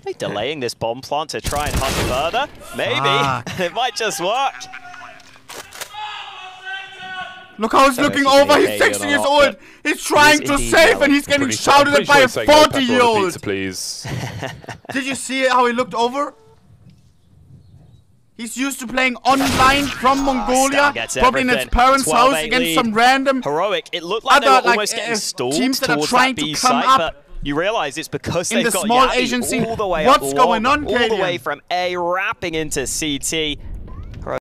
Are they delaying this bomb plant to try and hunt further? Maybe. Fuck. it might just work. Look how he's Yeah, looking over. He's hated 60 years lot, old. but He's trying to save yelling. and he's getting Pretty shouted at by a sure he's saying no 40 year pepperoni old. Pizza, please. Did you see how he looked over? He's used to playing online from Mongolia, Star gets probably in his parents' 12-8 house against lead. some random. Heroic. It looked like they Other, were like, almost getting uh, stalled teams that are towards trying that to B come site, up. You realize it's because In they've the got small Asian all the way What's up going long, on, all the way from A wrapping into CT.